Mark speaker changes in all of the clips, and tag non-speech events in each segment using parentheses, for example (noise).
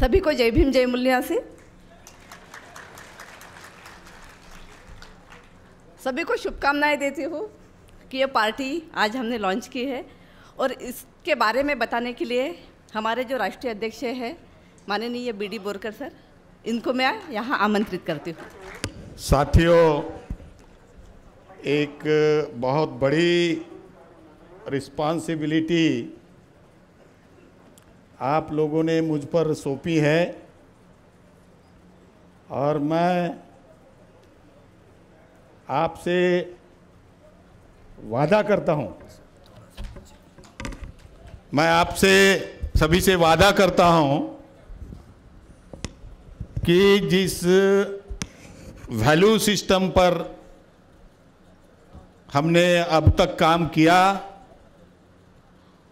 Speaker 1: सभी को जय भीम, जय मूल्या से। सभी को शुभकामनाएँ देती हूँ कि ये पार्टी आज हमने लॉन्च की है और इसके बारे में बताने के लिए हमारे जो राष्ट्रीय अध्यक्ष हैं, माननीय बी डी बोरकर सर, इनको मैं यहाँ आमंत्रित करती हूँ।
Speaker 2: साथियों, एक बहुत बड़ी रिस्पॉन्सिबिलिटी आप लोगों ने मुझ पर सौंपी है और मैं आपसे वादा करता हूँ। मैं आपसे, सभी से वादा करता हूँ कि जिस वैल्यू सिस्टम पर हमने अब तक काम किया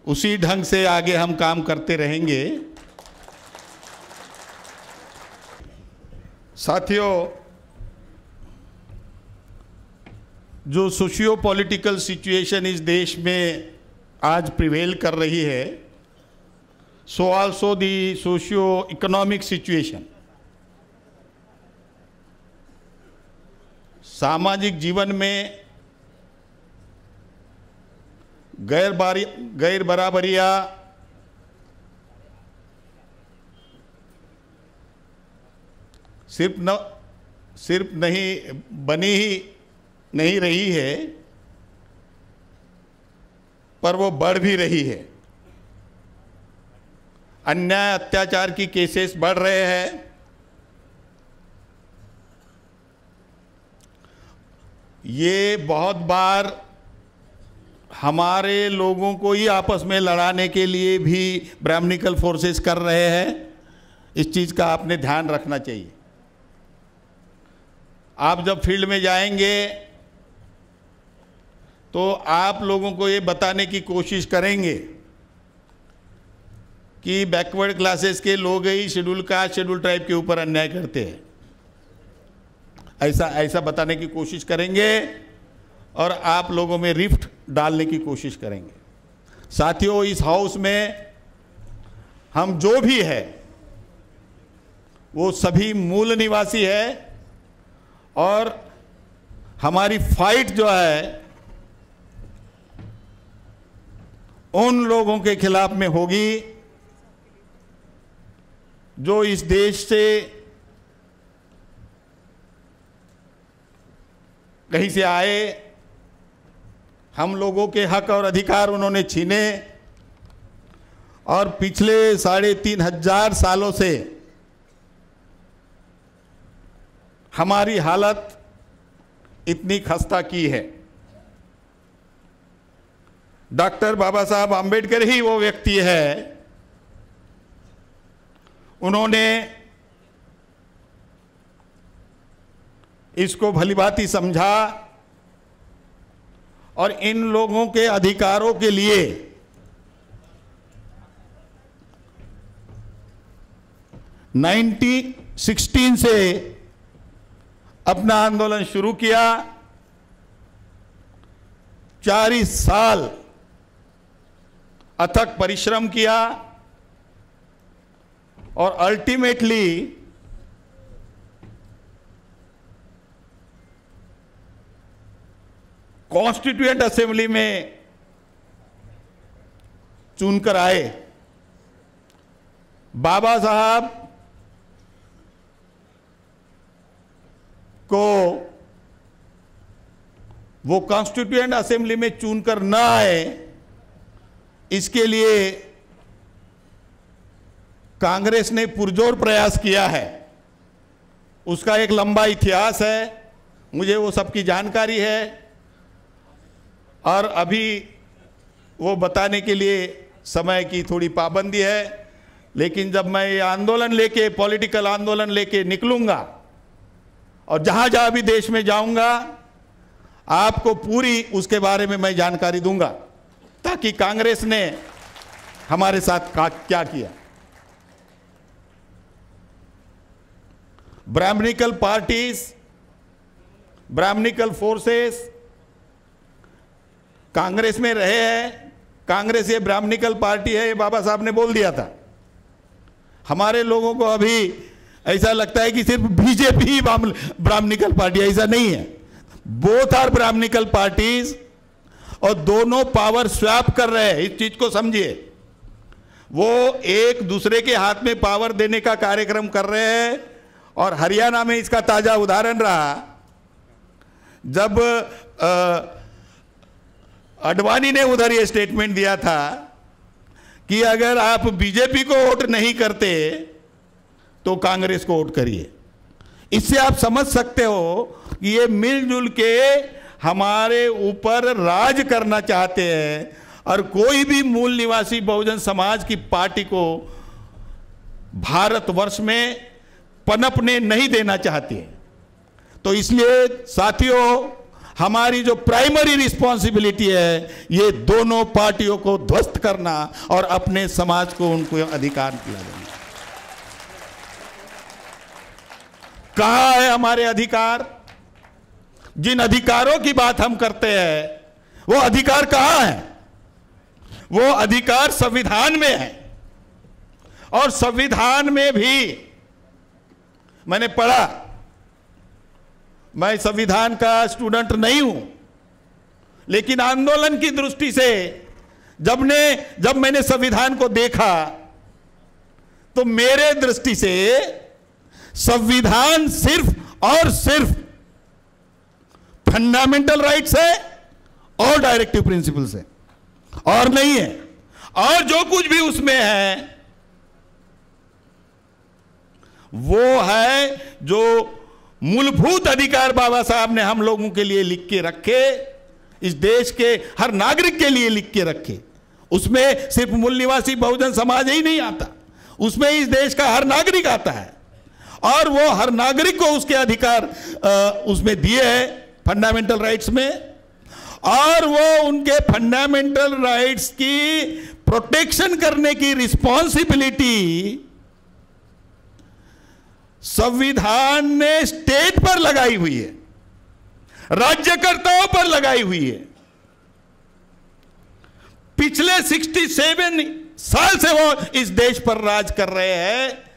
Speaker 2: उसी ढंग से आगे हम काम करते रहेंगे। साथियों, जो सोशियो पॉलिटिकल सिचुएशन इस देश में आज प्रिवेल कर रही है so also the socio economic situation सामाजिक जीवन में गैर बारी, गैर बराबरिया। सिर्फ़ न, सिर्फ़ नहीं, बनी ही नहीं रही है, पर वो बढ़ भी रही है। अन्याय अत्याचार की केसेस बढ़ रहे हैं। ये बहुत बार हमारे लोगों को ही आपस में लड़ाने के लिए भी ब्राह्मणिकल फोर्सेस कर रहे हैं। इस चीज़ का आपने ध्यान रखना चाहिए। आप जब फ़ील्ड में जाएँगे तो आप लोगों को ये बताने की कोशिश करेंगे कि बैकवर्ड क्लासेस के लोग ही शेड्यूल कास्ट शेड्यूल ट्राइब के ऊपर अन्याय करते हैं। ऐसा ऐसा बताने की कोशिश करेंगे और आप लोगों में रिफ्ट डालने की कोशिश करेंगे। साथियों, इस हाउस में हम जो भी है, वो सभी मूल निवासी है और हमारी फाइट जो है, उन लोगों के खिलाफ में होगी जो इस देश से कहीं से आए हम लोगों के हक और अधिकार उन्होंने छीने और पिछले साढ़े तीन हज़ार सालों से हमारी हालत इतनी खस्ता की है। डॉक्टर बाबा साहब आम्बेडकर ही वो व्यक्ति है। उन्होंने इसको भलीभांति समझा और इन लोगों के अधिकारों के लिए नाइन्टी सिक्सटीन से अपना आंदोलन शुरू किया। चालीस साल अथक परिश्रम किया और अल्टीमेटली कॉन्स्टिट्यूएंट असेंबली में चुनकर आए। बाबा साहब को वो कॉन्स्टिट्यूएंट असेंबली में चुनकर न आए, इसके लिए कांग्रेस ने पुरजोर प्रयास किया है। उसका एक लंबा इतिहास है, मुझे वो सबकी जानकारी है। और अभी वो बताने के लिए समय की थोड़ी पाबंदी है, लेकिन जब मैं ये आंदोलन लेके पॉलिटिकल आंदोलन लेके निकलूँगा और जहाँ जहाँ भी देश में जाऊँगा, आपको पूरी उसके बारे में मैं जानकारी दूँगा, ताकि कांग्रेस ने हमारे साथ क्या किया। Brahmanical parties Brahmanical forces Congress में रहे हैं, कांग्रेस ये ब्राह्मणिकल पार्टी है, ये बाबा साहब ने बोल दिया था। हमारे लोगों को अभी ऐसा लगता है कि सिर्फ़ बीजेपी ही ब्राह्मणिकल पार्टी ऐसा नहीं है। बोथ आर ब्राह्मणिकल पार्टीज़ और दोनों पावर स्वैप कर रहे हैं। इस चीज़ को समझिए। वो एक दूसरे के हाथ में पावर देने का कार्यक्रम कर रहे हैं और हरियाणा में इसका ताज़ा उदाहरण रहा। जब अडवाणी ने उधर ये स्टेटमेंट दिया था कि अगर आप बीजेपी को वोट नहीं करते तो कांग्रेस को वोट करिए। इससे आप समझ सकते हो कि ये मिलजुल के हमारे ऊपर राज करना चाहते हैं और कोई भी मूल निवासी बहुजन समाज की पार्टी को भारतवर्ष में पनपने नहीं देना चाहते। तो इसलिए साथियों हमारी जो प्राइमरी रिस्पॉन्सिबिलिटी है, ये दोनों पार्टियों को ध्वस्त करना और अपने समाज को उनको अधिकार दिला देना। कहा है हमारे अधिकार? जिन अधिकारों की बात हम करते हैं, वो अधिकार कहाँ है? वो अधिकार संविधान में है। और संविधान में भी मैंने पढ़ा मैं संविधान का स्टूडेंट नहीं हूँ, लेकिन आंदोलन की दृष्टि से जब ने, जब मैंने संविधान को देखा तो मेरे दृष्टि से संविधान सिर्फ़ और सिर्फ़ फंडामेंटल राइट्स है और डायरेक्टिव प्रिंसिपल्स है, और नहीं है। और जो कुछ भी उसमें है, वो है जो मूलभूत अधिकार बाबा साहब ने हम लोगों के लिए लिख के रखे, इस देश के हर नागरिक के लिए लिख के रखे। उसमें सिर्फ़ मूल निवासी बहुजन समाज ही नहीं आता। उसमें इस देश का हर नागरिक आता है। और वो हर नागरिक को उसके अधिकार उसमें दिए हैं फंडामेंटल राइट्स में। और वो उनके फंडामेंटल राइट्स की प्रोटेक्शन करने की रिस्पॉन्सिबिलिटी संविधान ने स्टेट पर लगाई हुई है राज्यकर्ताओं पर लगाई हुई है। पिछले 67 साल से वो इस देश पर राज कर रहे हैं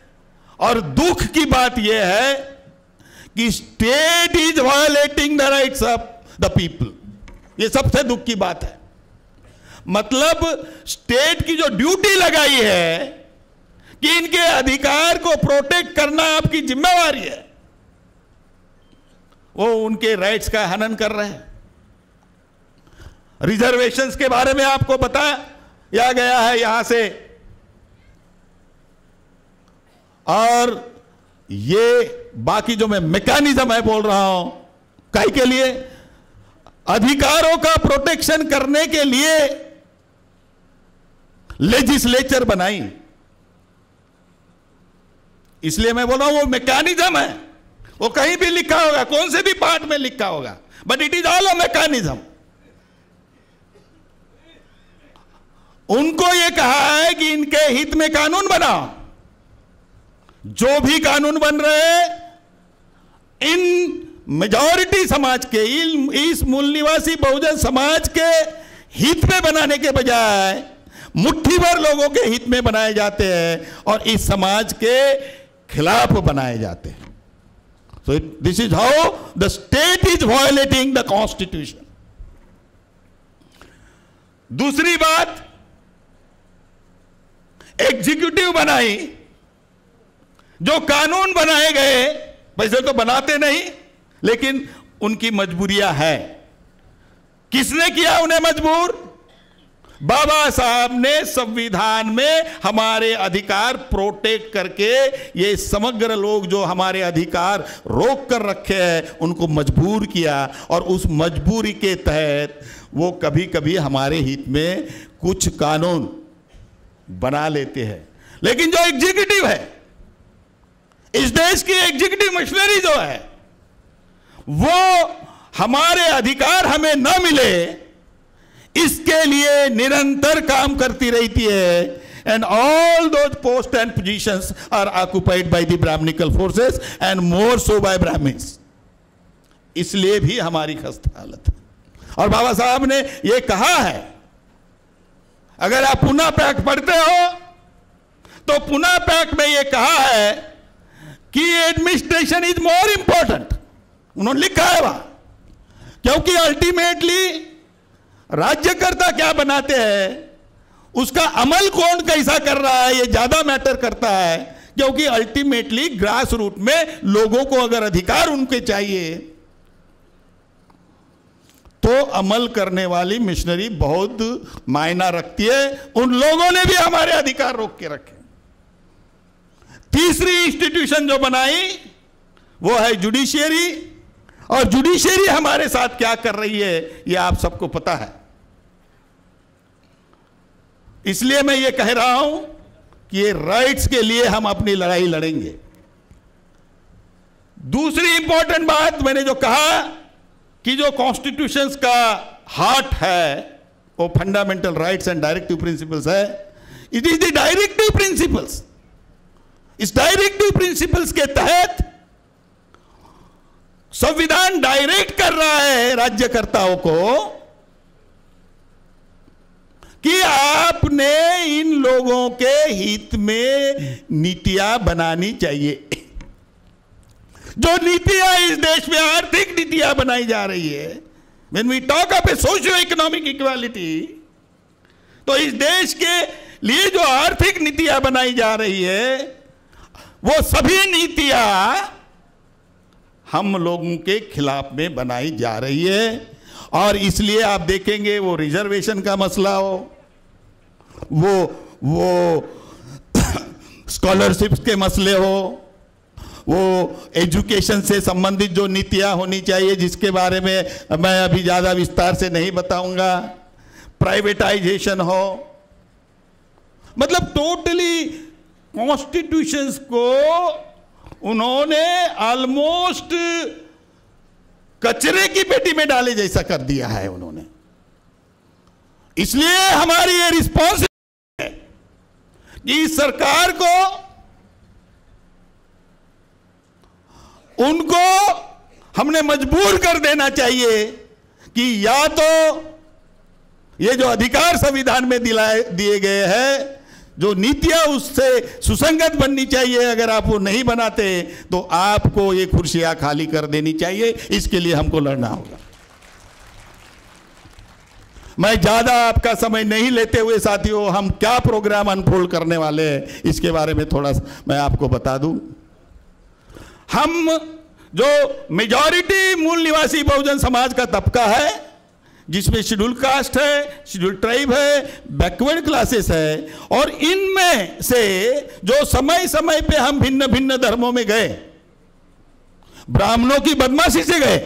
Speaker 2: और दुख की बात यह है कि state is violating the rights of the people ये सबसे दुख की बात है। मतलब स्टेट की जो ड्यूटी लगाई है कि इनके अधिकार को प्रोटेक्ट करना आपकी जिम्मेवारी है। वो उनके राइट्स का हनन कर रहे हैं। रिजर्वेशंस के बारे में आपको बताया गया है यहाँ से? और ये बाकी जो मैं मैकेनिज्म है बोल रहा हूँ, कई के लिए, अधिकारों का प्रोटेक्शन करने के लिए लेजिस्लेचर बनाई। इसलिए मैं बोल रहा हूँ, वो मैकेनिज्म है। वो कहीं भी लिखा होगा, कौन से भी पार्ट में लिखा होगा but it is all a mechanism उनको ये कहा है कि इनके हित में कानून बनाओ। जो भी कानून बन रहे इन मेजॉरिटी समाज के इस मूल निवासी बहुजन समाज के हित में बनाने के बजाय, मुट्ठी भर लोगों के हित में बनाए जाते हैं और इस समाज के खिलाफ बनाए जाते हैं। So this is how the state is violating the constitution दूसरी बात एग्जीक्यूटिव बनाई, जो कानून बनाए गए वैसे तो बनाते नहीं, लेकिन उनकी मजबूरियाँ हैं। किसने किया उन्हें मजबूर? बाबा साहब ने संविधान में हमारे अधिकार प्रोटेक्ट करके ये समग्र लोग जो हमारे अधिकार रोक कर रखे हैं, उनको मजबूर किया और उस मजबूरी के तहत वो कभी कभी हमारे हित में कुछ कानून बना लेते हैं। लेकिन जो एग्जीक्यूटिव है, इस देश की एग्जीक्यूटिव मशीनरी जो है, वो हमारे अधिकार हमें न मिले इसके लिए निरंतर काम करती रहती है। And all those post and position are occupied by the Brahmanical forces and more so by Brahmins इसलिए भी हमारी खस्त हालत है। और बाबा साहब ने यह कहा है, अगर आप पुनः पैक पढ़ते हो तो पुनः पैक में यह कहा है कि एडमिनिस्ट्रेशन इज़ मोर इंपॉर्टेंट उन्होंने लिखा है वहाँ, क्योंकि अल्टीमेटली राज्यकर्ता क्या बनाते हैं? उसका अमल कौन कैसा कर रहा है? ये ज़्यादा मैटर करता है, क्योंकि अल्टीमेटली ग्रास रूट में लोगों को अगर अधिकार उनके चाहिए तो अमल करने वाली मिशनरी बहुत मायना रखती है। उन लोगों ने भी हमारे अधिकार रोक के रखे। तीसरी इंस्टीट्यूशन जो बनाई, वो है जुडिशियरी और जुडिशियरी हमारे साथ क्या कर रही है, ये आप सबको पता है। इसलिए मैं ये कह रहा हूँ कि ये राइट्स के लिए हम अपनी लड़ाई लड़ेंगे। दूसरी इंपॉर्टेंट बात, मैंने जो कहा कि जो कॉन्स्टिट्यूशंस का हार्ट है, वो fundamental rights and directive principles है। It is the directive principles इस डायरेक्टिव प्रिंसिपल्स के तहत संविधान डायरेक्ट कर रहा है राज्यकर्ताओं को कि आपने इन लोगों के हित में नीतियाँ बनानी चाहिए। जो नीतियाँ इस देश में आर्थिक नीतियाँ बनाई जा रही है when we talk up a socio economic equality तो इस देश के लिए जो आर्थिक नीतियाँ बनाई जा रही है, वो सभी नीतियाँ हम लोगों के खिलाफ में बनाई जा रही है। और इसलिए आप देखेंगे वो रिजर्वेशन का मसला हो। वो वो (coughs) स्कॉलरशिप्स के मसले हो। वो एजुकेशन से संबंधित जो नीतियाँ होनी चाहिए, जिसके बारे में मैं अभी ज़्यादा विस्तार से नहीं बताऊँगा। प्राइवेटाइजेशन हो। मतलब टोटली कॉन्स्टिट्यूशंस को उन्होंने ऑलमोस्ट कचरे की पेटी में डाले जैसा कर दिया है उन्होंने। इसलिए हमारी ये रिस्पॉन्स है कि सरकार को, उनको हमने मजबूर कर देना चाहिए कि या तो ये जो अधिकार संविधान में दिलाए, दिए गए हैं जो नीतियाँ उससे सुसंगत बननी चाहिए, अगर आप वो नहीं बनाते तो आपको ये कुर्सियाँ खाली कर देनी चाहिए। इसके लिए हमको लड़ना होगा। मैं ज़्यादा आपका समय नहीं लेते हुए साथियों, हम क्या प्रोग्राम अनफोल्ड करने वाले हैं, इसके बारे में थोड़ा मैं आपको बता दूँ। हम जो मेजॉरिटी मूल निवासी बहुजन समाज का तबका है जिसमें शेड्यूल कास्ट है, शेड्यूल ट्राइब है, बैकवर्ड क्लासेस है, और इनमें से जो समय समय पे हम भिन्न भिन्न धर्मों में गए, ब्राह्मणों की बदमाशी से गए,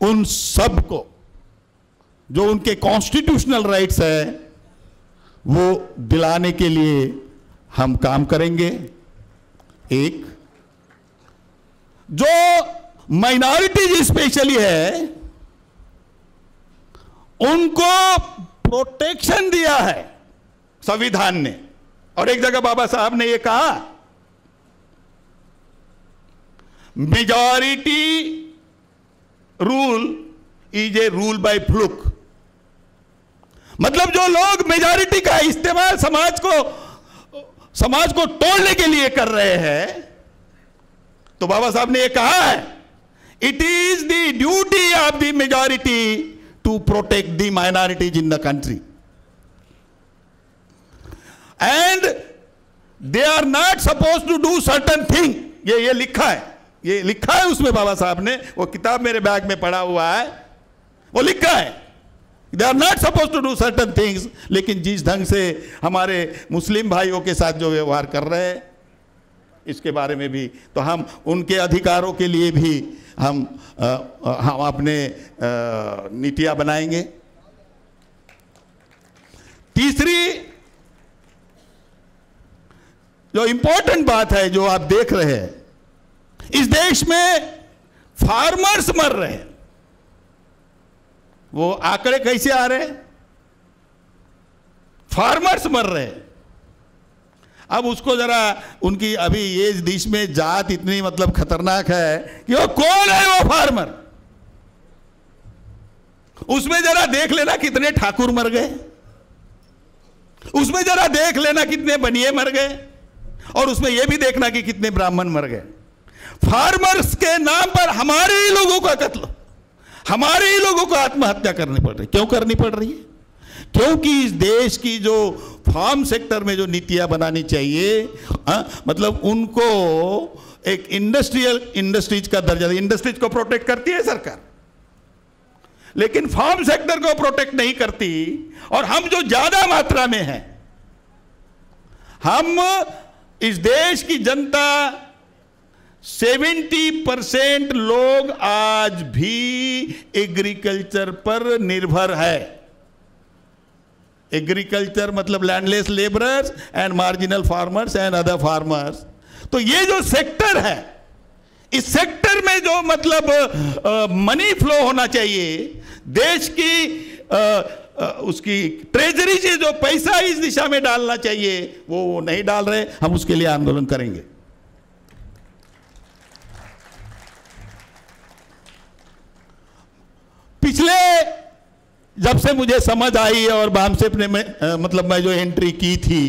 Speaker 2: उन सबको जो उनके कॉन्स्टिट्यूशनल राइट्स है, वो दिलाने के लिए हम काम करेंगे। एक, जो माइनॉरिटीज स्पेशली है, उनको प्रोटेक्शन दिया है संविधान ने। और एक जगह बाबा साहब ने यह कहा, majority rule is a rule by fluke. मतलब जो लोग मेजॉरिटी का इस्तेमाल समाज को समाज को तोड़ने के लिए कर रहे हैं तो बाबा साहब ने यह कहा है it is the duty of the majority to protect the minorities in the country and they are not suppose to do certain thing ये ये लिखा है। ये लिखा है उसमें बाबा साहब ने। वो किताब मेरे बैग में पड़ा हुआ है। वो लिखा है। They are not suppose to do certain things लेकिन जिस ढंग से हमारे मुस्लिम भाइयों के साथ जो व्यवहार कर रहे हैं इसके बारे में भी। तो हम उनके अधिकारों के लिए भी हम आ, हम अपने नीतियाँ बनाएँगे। तीसरी जो इंपॉर्टेंट बात है जो आप देख रहे हैं इस देश में फार्मर्स मर रहे हैं। वो आंकड़े कैसे आ रहे हैं? फार्मर्स मर रहे हैं। अब उसको जरा उनकी अभी ये देश में जात इतनी मतलब खतरनाक है कि वो कौन है वो फार्मर? उसमें जरा देख लेना कितने ठाकुर मर गए। उसमें जरा देख लेना कितने बनिए मर गए। और उसमें यह भी देखना कि कितने ब्राह्मण मर गए। फार्मर्स के नाम पर हमारे ही लोगों का कत्ल, हमारे ही लोगों को आत्महत्या करनी पड़ रही क्यों करनी पड़ रही है? क्योंकि इस देश की जो फार्म सेक्टर में जो नीतियाँ बनानी चाहिए आ, हाँ, मतलब उनको एक इंडस्ट्रियल इंडस्ट्रीज़ का दर्जा इंडस्ट्रीज़ को प्रोटेक्ट करती है सरकार। लेकिन फार्म सेक्टर को प्रोटेक्ट नहीं करती और हम जो ज़्यादा मात्रा में हैं हम इस देश की जनता 70 परसेंट लोग आज भी एग्रीकल्चर पर निर्भर है। एग्रीकल्चर मतलब landless labourers and marginal farmers and other farmers तो ये जो सेक्टर है इस सेक्टर में जो मतलब मनी फ्लो होना चाहिए देश की आ, आ, उसकी ट्रेजरी से जो पैसा इस दिशा में डालना चाहिए वो वो नहीं डाल रहे हम उसके लिए आंदोलन करेंगे। पिछले जब से मुझे समझ आई और बामसेप ने में, आ, मतलब मैं जो एंट्री की थी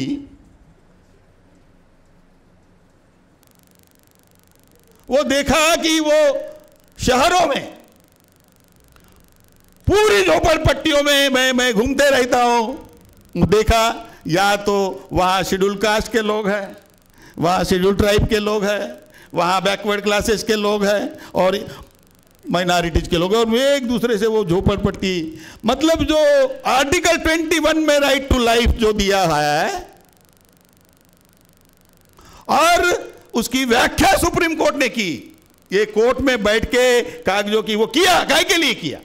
Speaker 2: वो देखा कि वो शहरों में पूरी झोपड़पट्टियों में मैं मैं घूमते रहता हूँ। देखा या तो वहाँ शेड्यूल कास्ट के लोग हैं वहाँ शेड्यूल ट्राइब के लोग हैं वहाँ बैकवर्ड क्लासेस के लोग हैं और माइनॉरिटीज के लोग और एक दूसरे से वो झोपड़पट्टी मतलब जो आर्टिकल 21 में राइट टू लाइफ जो दिया है, और उसकी व्याख्या सुप्रीम कोर्ट ने की। ये कोर्ट में बैठ के कागजों की वो किया काय के लिए किया।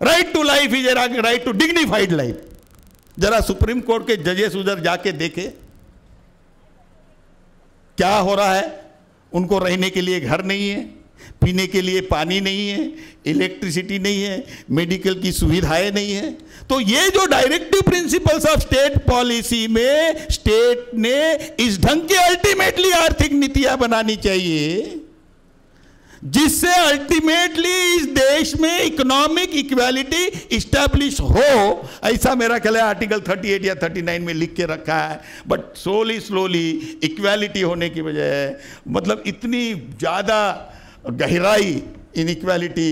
Speaker 2: Right to life is right to dignified life जरा सुप्रीम कोर्ट के जजेस उधर जाके देखे। क्या हो रहा है? उनको रहने के लिए घर नहीं है। पीने के लिए पानी नहीं है इलेक्ट्रिसिटी नहीं है मेडिकल की सुविधाएँ नहीं है। तो ये जो directive principles of state policy में स्टेट ने इस ढंग की अल्टीमेटली आर्थिक नीतियाँ बनानी चाहिए, जिससे अल्टीमेटली इस देश में इकोनॉमिक इक्वालिटी स्टैब्लिश हो। ऐसा मेरा ख्याल है आर्टिकल 38 या 39 में लिख के रखा है बट स्लोली स्लोली इक्वालिटी होने की वजह मतलब इतनी ज़्यादा गहराई इनक्वालिटी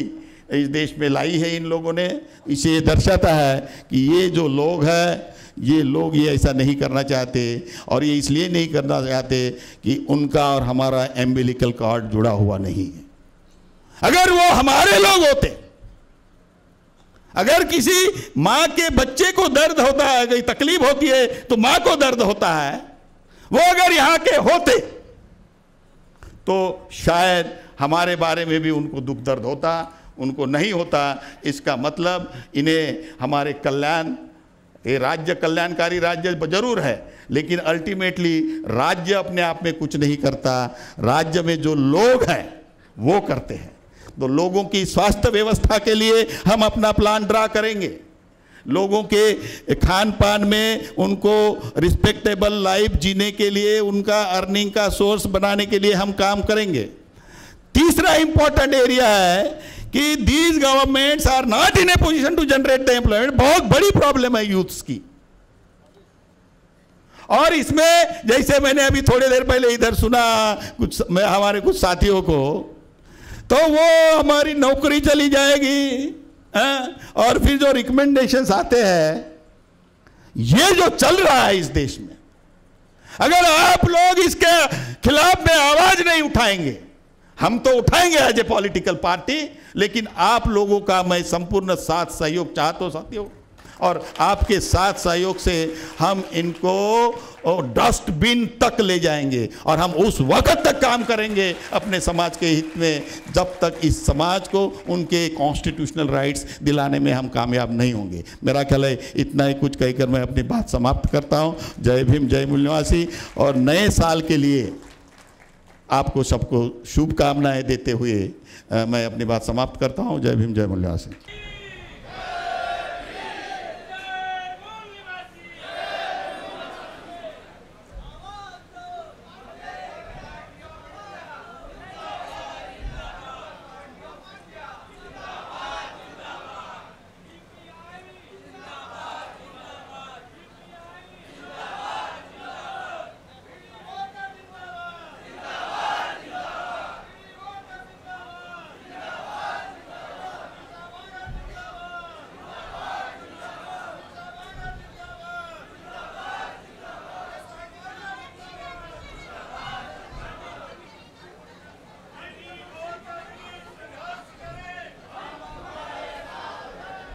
Speaker 2: इस देश में लाई है इन लोगों ने। इसे ये दर्शाता है कि ये जो लोग हैं, ये लोग ये ऐसा नहीं करना चाहते और ये इसलिए नहीं करना चाहते कि उनका और हमारा एम्बिलिकल कार्ड जुड़ा हुआ नहीं है। अगर वो हमारे लोग होते, अगर किसी माँ के बच्चे को दर्द होता है, अगर तकलीफ़ होती है तो माँ को दर्द होता है। वो अगर यहाँ के होते तो शायद हमारे बारे में भी उनको दुख दर्द होता, उनको नहीं होता। इसका मतलब इन्हें हमारे कल्याण, ये राज्य कल्याणकारी राज्य ज़रूर है, लेकिन अल्टीमेटली राज्य अपने आप में कुछ नहीं करता। राज्य में जो लोग हैं, वो करते हैं। तो लोगों की स्वास्थ्य व्यवस्था के लिए हम अपना प्लान ड्रा करेंगे। लोगों के खान पान में उनको रिस्पेक्टेबल लाइफ जीने के लिए, उनका अर्निंग का सोर्स बनाने के लिए हम काम करेंगे। तीसरा इंपॉर्टेंट एरिया है कि these governments are not in a position to generate the employment बहुत बड़ी प्रॉब्लम है यूथ्स की और इसमें जैसे मैंने अभी थोड़ी देर पहले इधर सुना कुछ मैं, हमारे कुछ साथियों को तो वो हमारी नौकरी चली जाएगी, है? हाँ? और फिर जो रिकमेंडेशन आते हैं, ये जो चल रहा है इस देश में, अगर आप लोग इसके खिलाफ में आवाज़ नहीं उठाएँगे हम तो उठाएँगे एज ए पॉलिटिकल पार्टी लेकिन आप लोगों का मैं संपूर्ण साथ सहयोग चाहता हूँ, साथियों। और आपके साथ सहयोग से हम इनको डस्टबिन तक ले जाएँगे और हम उस वक्त तक काम करेंगे अपने समाज के हित में, जब तक इस समाज को उनके कॉन्स्टिट्यूशनल राइट्स दिलाने में हम कामयाब नहीं होंगे। मेरा ख्याल है इतना ही कुछ कहकर मैं अपनी बात समाप्त करता हूँ। जय भीम, जय मूल्यवासी और नए साल के लिए आपको सबको शुभकामनाएँ देते हुए मैं अपनी बात समाप्त करता हूँ। जय भीम, जय मूल्यासी